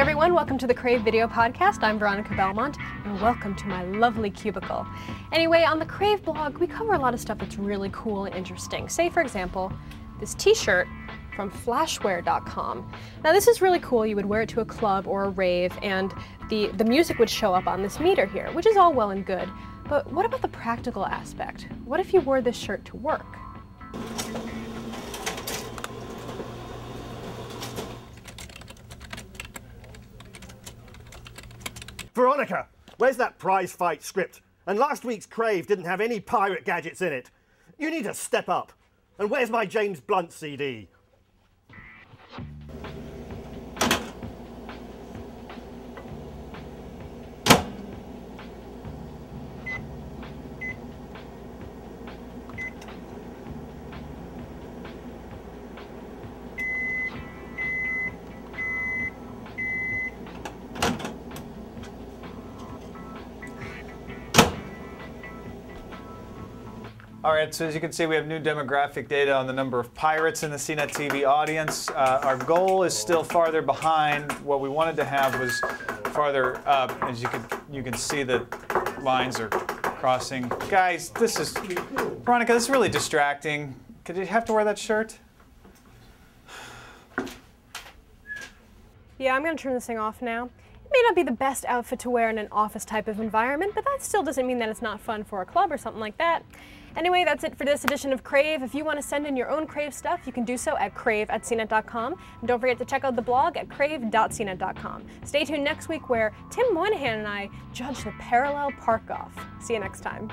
everyone, welcome to the Crave Video Podcast. I'm Veronica Belmont, and welcome to my lovely cubicle. Anyway, on the Crave blog, we cover a lot of stuff that's really cool and interesting. Say, for example, this t-shirt from flashwear.com. Now this is really cool. You would wear it to a club or a rave and the, the music would show up on this meter here, which is all well and good. But what about the practical aspect? What if you wore this shirt to work? Veronica, where's that prize fight script? And last week's Crave didn't have any pirate gadgets in it. You need to step up. And where's my James Blunt CD? All right, so as you can see, we have new demographic data on the number of pirates in the CNET TV audience. Uh, our goal is still farther behind. What we wanted to have was farther up. As you can, you can see the lines are crossing. Guys, this is, Veronica, this is really distracting. Could you have to wear that shirt? Yeah, I'm gonna turn this thing off now. May not be the best outfit to wear in an office type of environment, but that still doesn't mean that it's not fun for a club or something like that. Anyway, that's it for this edition of Crave. If you want to send in your own Crave stuff, you can do so at crave at cnet.com. And don't forget to check out the blog at crave.cnet.com. Stay tuned next week where Tim Moynihan and I judge the parallel park off. See you next time.